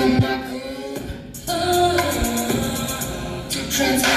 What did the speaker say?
for good. Oh, to.